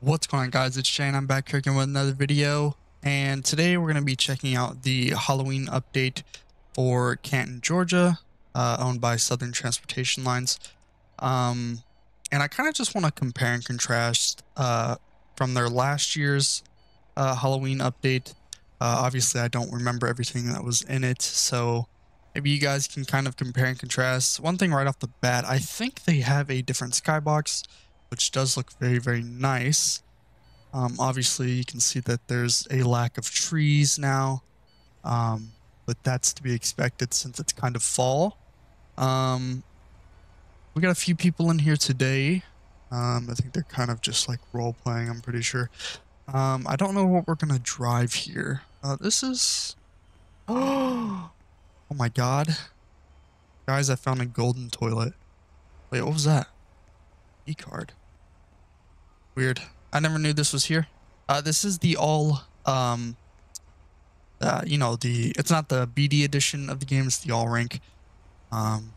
What's going on guys, it's Shay, I'm back cooking with another video and today we're going to be checking out the Halloween update for Canton, Georgia, uh, owned by Southern Transportation Lines. Um, and I kind of just want to compare and contrast uh, from their last year's uh, Halloween update. Uh, obviously I don't remember everything that was in it, so maybe you guys can kind of compare and contrast. One thing right off the bat, I think they have a different skybox which does look very, very nice. Um, obviously, you can see that there's a lack of trees now, um, but that's to be expected since it's kind of fall. Um, we got a few people in here today. Um, I think they're kind of just like role playing, I'm pretty sure. Um, I don't know what we're going to drive here. Uh, this is... Oh, my god. Guys, I found a golden toilet. Wait, what was that? E-card. Weird. I never knew this was here. Uh, this is the all, um, uh, you know, the, it's not the BD edition of the game, it's the all rank. Um,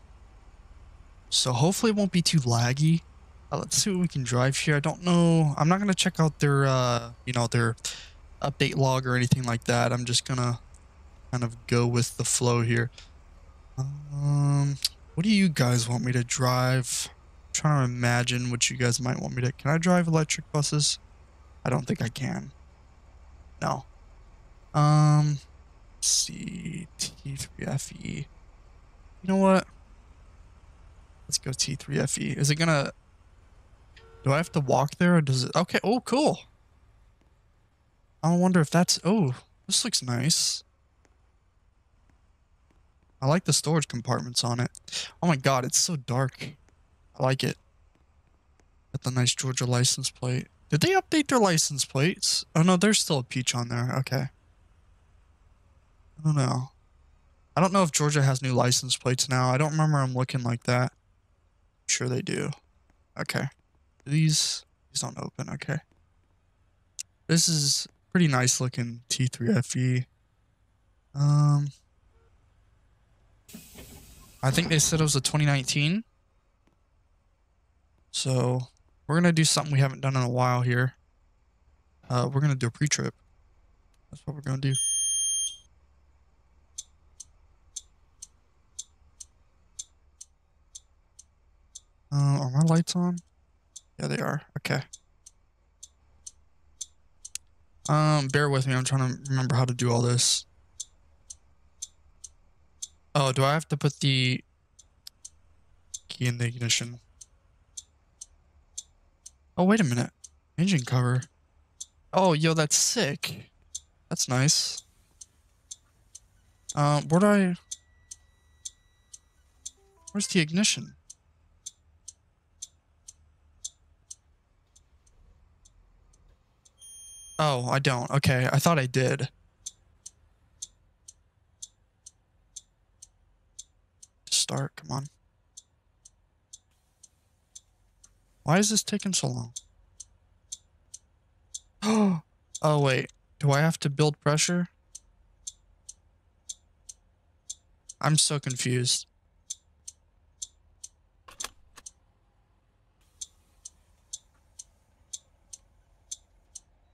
so hopefully it won't be too laggy. Uh, let's see what we can drive here. I don't know. I'm not going to check out their, uh, you know, their update log or anything like that. I'm just going to kind of go with the flow here. Um, what do you guys want me to drive? Trying to imagine what you guys might want me to. Can I drive electric buses? I don't think I can. No. Um, see T3FE. You know what? Let's go T3FE. Is it gonna? Do I have to walk there, or does it? Okay. Oh, cool. I wonder if that's. Oh, this looks nice. I like the storage compartments on it. Oh my god, it's so dark. Like it. Got the nice Georgia license plate. Did they update their license plates? Oh no, there's still a peach on there. Okay. I don't know. I don't know if Georgia has new license plates now. I don't remember them looking like that. I'm sure they do. Okay. These these don't open. Okay. This is pretty nice looking T3FE. Um I think they said it was a 2019. So we're going to do something we haven't done in a while here. Uh, we're going to do a pre-trip. That's what we're going to do. Uh, are my lights on? Yeah, they are. Okay. Um, bear with me. I'm trying to remember how to do all this. Oh, do I have to put the key in the ignition? Oh, wait a minute. Engine cover. Oh, yo, that's sick. That's nice. Um, where do I... Where's the ignition? Oh, I don't. Okay, I thought I did. Start, come on. Why is this taking so long? oh, oh wait. Do I have to build pressure? I'm so confused.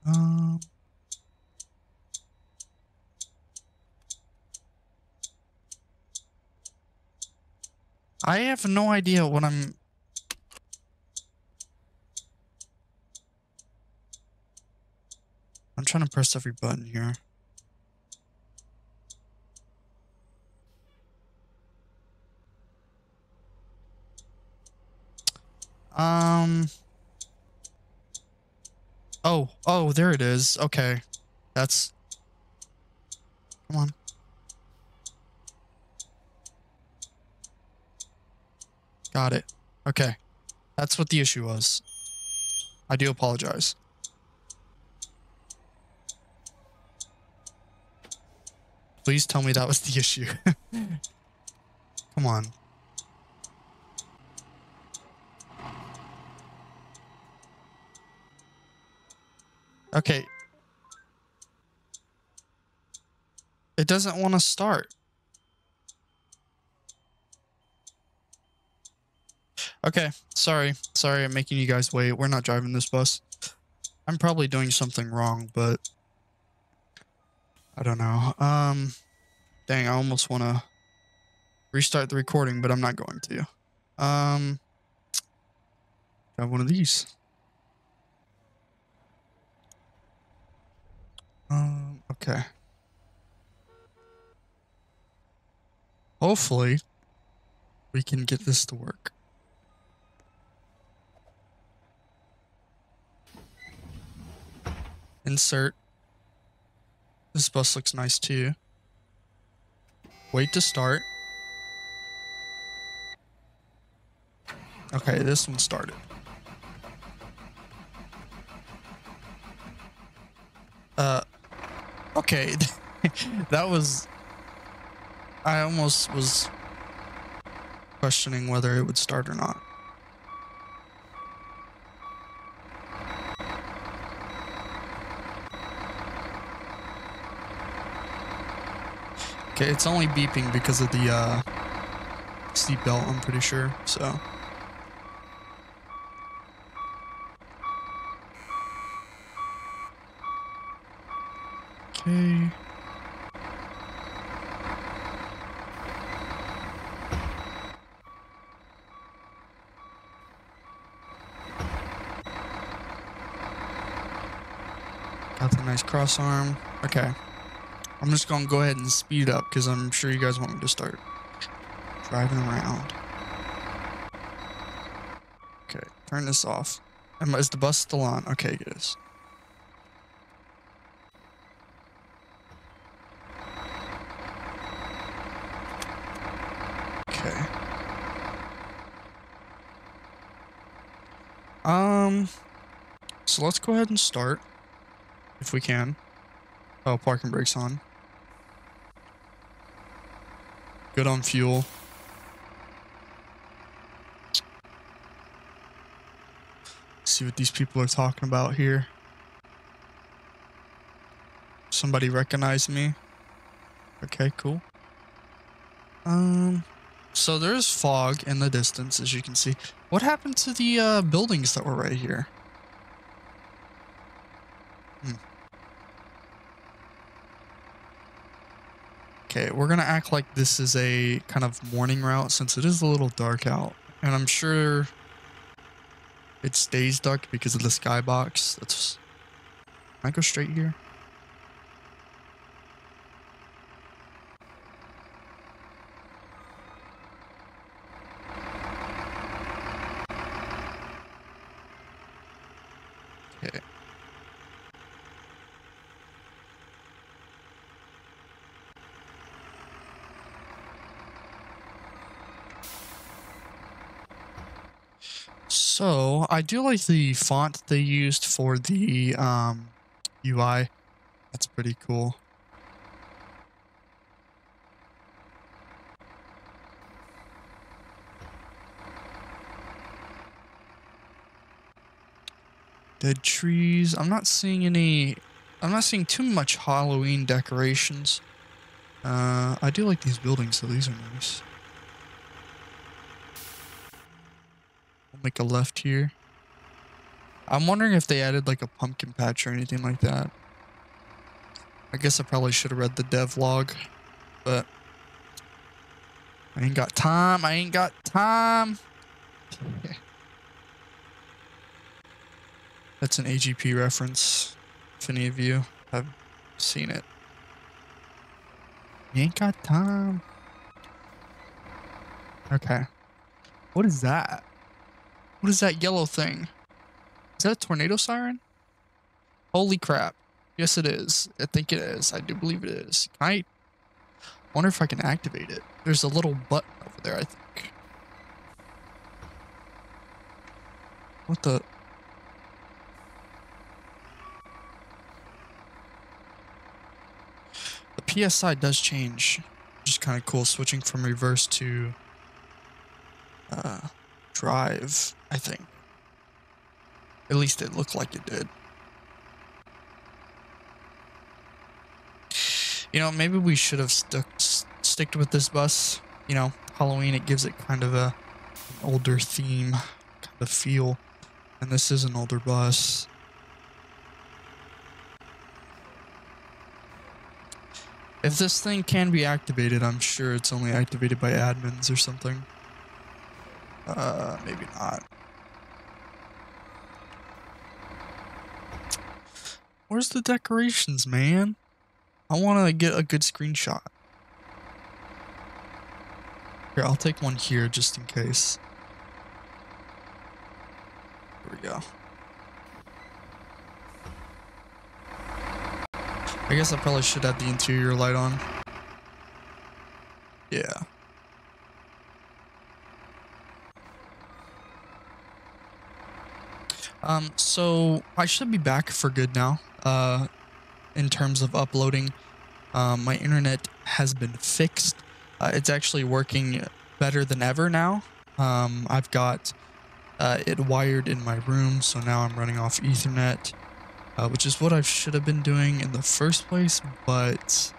Um... I have no idea what I'm trying to press every button here. Um. Oh, oh, there it is. Okay. That's. Come on. Got it. Okay. That's what the issue was. I do apologize. Please tell me that was the issue. Come on. Okay. It doesn't want to start. Okay, sorry. Sorry I'm making you guys wait. We're not driving this bus. I'm probably doing something wrong, but I don't know. Um, dang, I almost want to restart the recording, but I'm not going to. Um, one of these. Um, okay. Hopefully, we can get this to work. Insert. This bus looks nice too. Wait to start. Okay, this one started. Uh, okay. that was... I almost was questioning whether it would start or not. Okay, it's only beeping because of the uh, seatbelt, I'm pretty sure, so. Okay. Got the nice cross arm. Okay. I'm just gonna go ahead and speed up because I'm sure you guys want me to start driving around. Okay, turn this off. Is the bus still on? Okay, it is. Okay. Um, so let's go ahead and start if we can. Oh, parking brakes on. Good on fuel. See what these people are talking about here. Somebody recognize me. Okay, cool. Um, so there's fog in the distance, as you can see. What happened to the uh, buildings that were right here? Hmm. Okay, we're gonna act like this is a kind of morning route since it is a little dark out. And I'm sure it stays dark because of the skybox. That's Can I go straight here? So I do like the font they used for the um, UI. That's pretty cool. Dead trees. I'm not seeing any. I'm not seeing too much Halloween decorations. Uh, I do like these buildings, so these are nice. Make a left here. I'm wondering if they added like a pumpkin patch or anything like that. I guess I probably should have read the dev log, but I ain't got time. I ain't got time. That's an AGP reference, if any of you have seen it. You ain't got time. Okay. What is that? What is that yellow thing? Is that a tornado siren? Holy crap. Yes, it is. I think it is. I do believe it is. Can I wonder if I can activate it. There's a little button over there, I think. What the? The PSI does change. Is kind of cool, switching from reverse to drive, I think. At least it looked like it did. You know, maybe we should have stuck sticked with this bus. You know, Halloween, it gives it kind of a older theme, kind of feel. And this is an older bus. If this thing can be activated, I'm sure it's only activated by admins or something. Uh, maybe not. Where's the decorations, man? I want to get a good screenshot. Here, I'll take one here just in case. Here we go. I guess I probably should have the interior light on. Yeah. Um, so I should be back for good now. Uh, in terms of uploading, um, my internet has been fixed. Uh, it's actually working better than ever now. Um, I've got uh, it wired in my room, so now I'm running off Ethernet, uh, which is what I should have been doing in the first place. But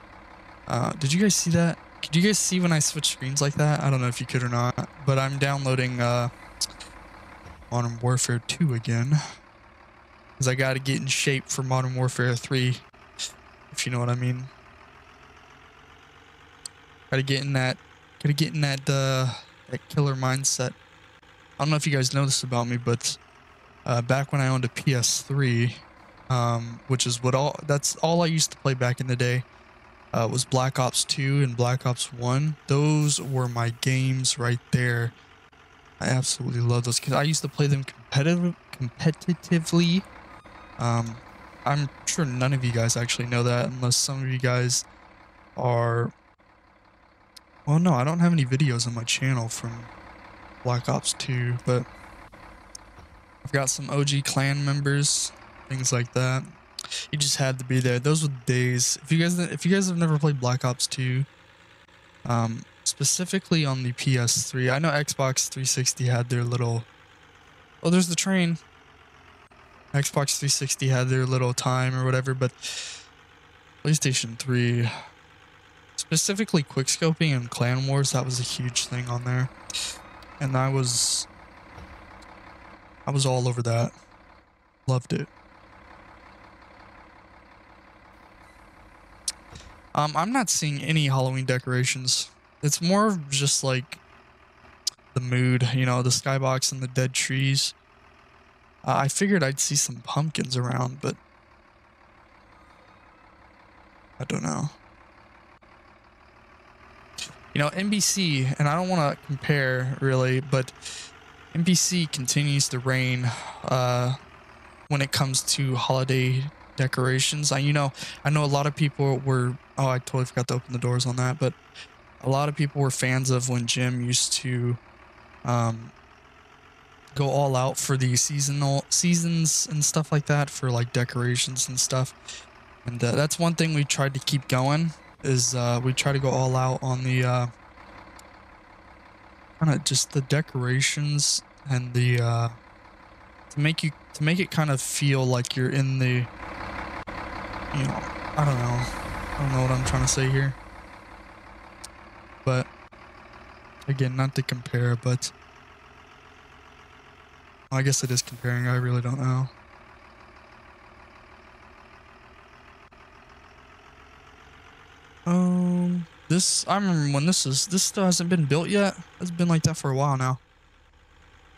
uh, did you guys see that? Could you guys see when I switch screens like that? I don't know if you could or not, but I'm downloading uh, Modern Warfare 2 again. Because I got to get in shape for Modern Warfare 3, if you know what I mean. Got to get in that, got to get in that, uh, that killer mindset. I don't know if you guys know this about me, but uh, back when I owned a PS3, um, which is what all, that's all I used to play back in the day, uh, was Black Ops 2 and Black Ops 1. Those were my games right there. I absolutely love those because I used to play them competitive, competitively. Um, I'm sure none of you guys actually know that unless some of you guys are... Well, no, I don't have any videos on my channel from Black Ops 2, but I've got some OG clan members, things like that. You just had to be there. Those were the days. If you guys, if you guys have never played Black Ops 2, um, specifically on the PS3. I know Xbox 360 had their little. Oh, there's the train. Xbox 360 had their little time or whatever, but PlayStation 3, specifically quickscoping and Clan Wars, that was a huge thing on there, and I was, I was all over that. Loved it. Um, I'm not seeing any Halloween decorations it's more of just like the mood, you know, the skybox and the dead trees. Uh, I figured I'd see some pumpkins around, but I don't know. You know, NBC, and I don't want to compare really, but NBC continues to reign uh, when it comes to holiday decorations. I, you know, I know a lot of people were. Oh, I totally forgot to open the doors on that, but a lot of people were fans of when Jim used to um, go all out for the seasonal seasons and stuff like that for like decorations and stuff. And uh, that's one thing we tried to keep going is uh, we try to go all out on the uh, kind of just the decorations and the uh, to make you to make it kind of feel like you're in the you know I don't know I don't know what I'm trying to say here but again, not to compare, but I guess it is comparing. I really don't know. Um, this I remember when this is this still hasn't been built yet. It's been like that for a while now.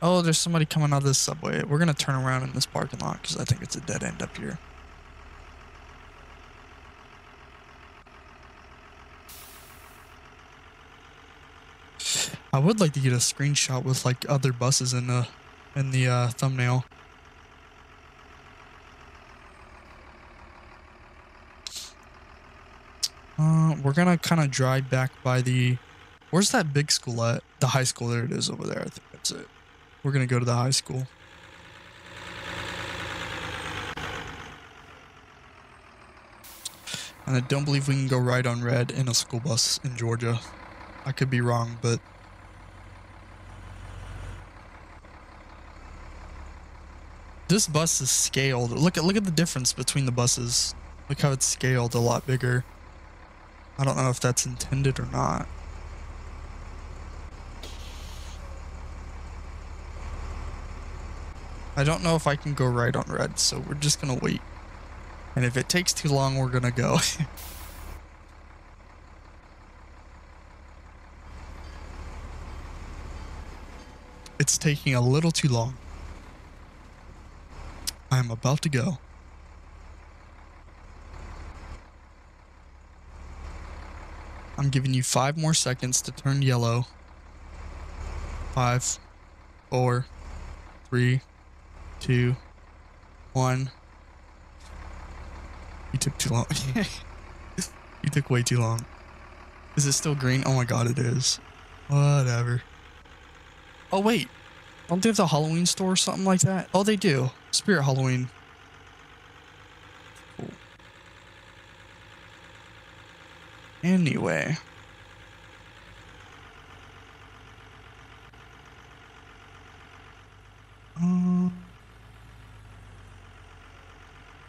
Oh, there's somebody coming out of this subway. We're gonna turn around in this parking lot because I think it's a dead end up here. Would like to get a screenshot with like other buses in the in the uh, thumbnail. Uh, we're gonna kind of drive back by the. Where's that big school at? The high school. There it is over there. I think that's it. We're gonna go to the high school. And I don't believe we can go right on red in a school bus in Georgia. I could be wrong, but this bus is scaled. Look at look at the difference between the buses. Look how it's scaled a lot bigger. I don't know if that's intended or not. I don't know if I can go right on red, so we're just gonna wait. And if it takes too long, we're gonna go. it's taking a little too long. I'm about to go. I'm giving you five more seconds to turn yellow. Five, four, three, two, one. You took too long. you took way too long. Is it still green? Oh my god, it is. Whatever. Oh wait, don't they have the Halloween store or something like that? Oh, they do. Spirit Halloween. Cool. Anyway. Um,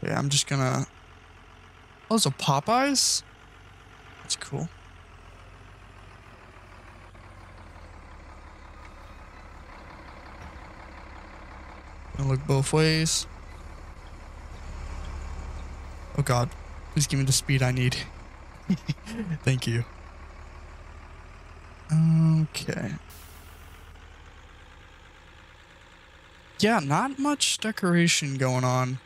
yeah, I'm just gonna. Oh, a Popeyes. That's cool. Look both ways. Oh god. Please give me the speed I need. Thank you. Okay. Yeah, not much decoration going on.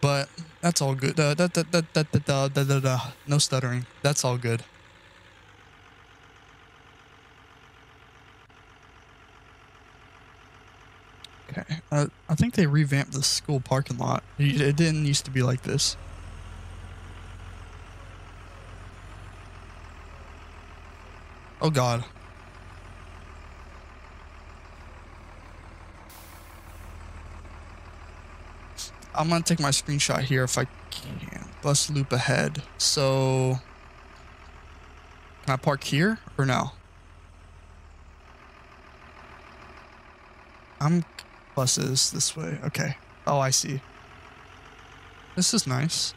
But that's all good. Uh, da, da, da, da, da, da, da, da. No stuttering. That's all good. Okay. I think they revamped the school parking lot. It didn't used to be like this. Oh god. I'm gonna take my screenshot here if I can. Bus loop ahead. So, can I park here or no? I'm buses this way. Okay. Oh, I see. This is nice.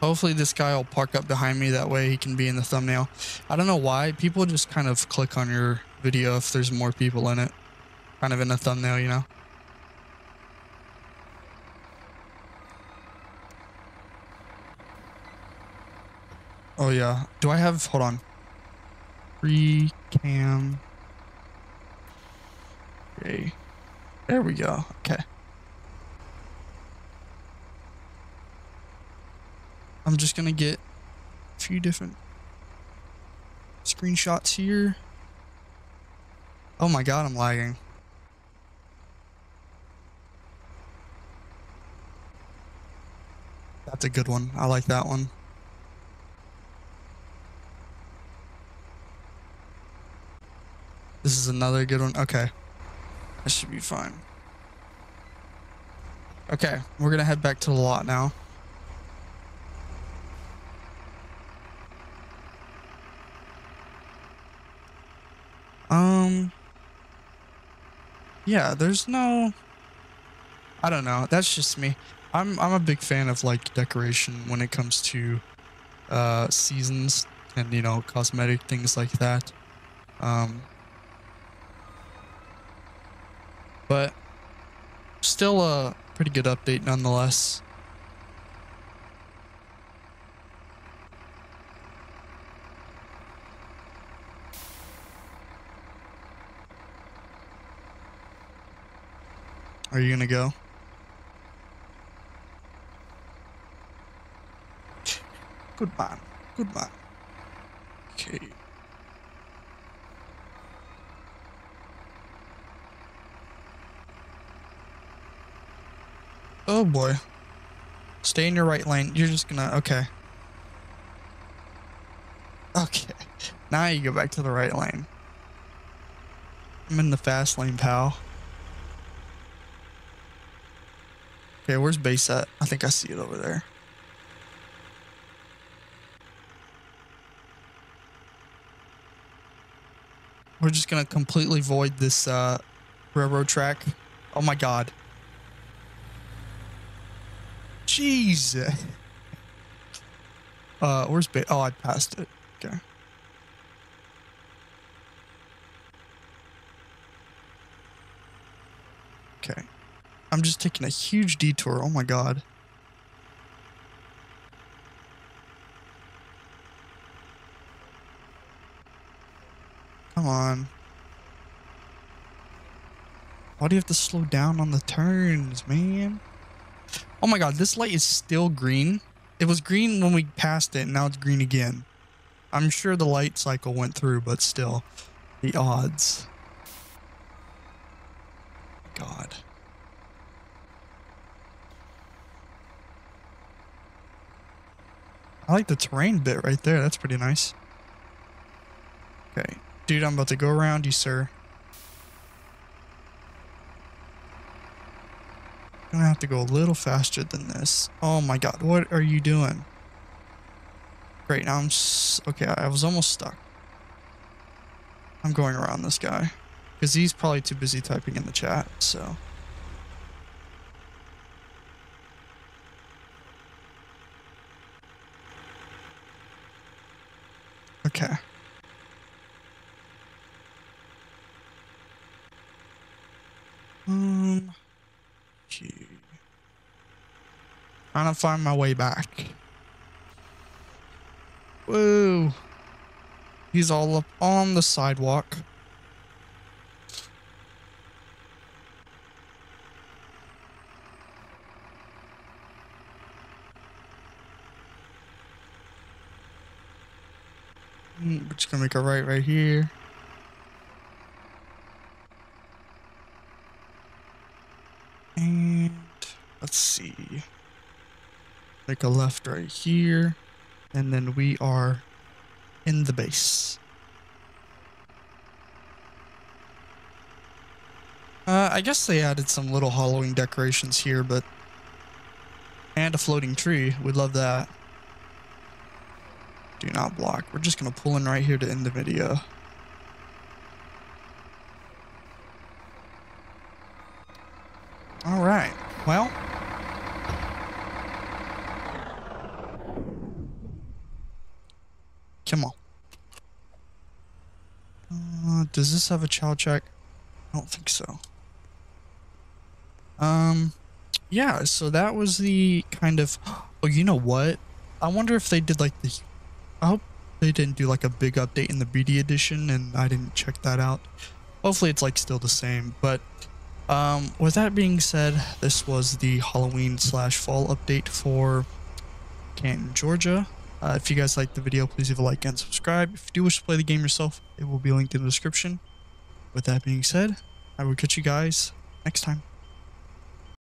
Hopefully this guy will park up behind me. That way he can be in the thumbnail. I don't know why. People just kind of click on your video if there's more people in it. Kind of in the thumbnail, you know? Oh yeah. Do I have, hold on. Free cam. Okay. There we go. Okay. I'm just gonna get a few different screenshots here. Oh my god, I'm lagging. That's a good one. I like that one. This is another good one. Okay. That should be fine. Okay, we're gonna head back to the lot now. Um. Yeah, there's no. I don't know. That's just me. I'm I'm a big fan of like decoration when it comes to uh, seasons and you know cosmetic things like that. Um, but still a pretty good update nonetheless. Are you gonna go? Good man. Good man. Okay. Oh boy. Stay in your right lane. You're just gonna, okay. Okay. Now you go back to the right lane. I'm in the fast lane, pal. Okay, where's base at? I think I see it over there. We're just gonna completely void this uh, railroad track. Oh my god. Jeez. Uh, where's bait? Oh, I passed it. Okay. Okay. I'm just taking a huge detour. Oh my god. Come on. Why do you have to slow down on the turns, man? Oh my god, this light is still green. It was green when we passed it, and now it's green again. I'm sure the light cycle went through, but still, the odds. God. I like the terrain bit right there. That's pretty nice. Okay. Dude, I'm about to go around you, sir. Gonna have to go a little faster than this. Oh my god, what are you doing? Great, now I'm okay, I was almost stuck. I'm going around this guy. Because he's probably too busy typing in the chat, so... Okay. Um... Okay. Trying to find my way back. Whoa. He's all up on the sidewalk. Hmm, we're just gonna make a right right here. And let's see. Make a left right here. And then we are in the base. Uh, I guess they added some little Halloween decorations here, but... And a floating tree. We'd love that. Do not block. We're just going to pull in right here to end the video. All right. Well. Come on. Uh, does this have a child check? I don't think so. Um, yeah, so that was the kind of, oh, you know what? I wonder if they did like the, I hope they didn't do like a big update in the BD edition and I didn't check that out. Hopefully it's like still the same, but um, with that being said, this was the Halloween slash fall update for Canton, Georgia. Uh, if you guys liked the video, please leave a like and subscribe. If you do wish to play the game yourself, it will be linked in the description. With that being said, I will catch you guys next time.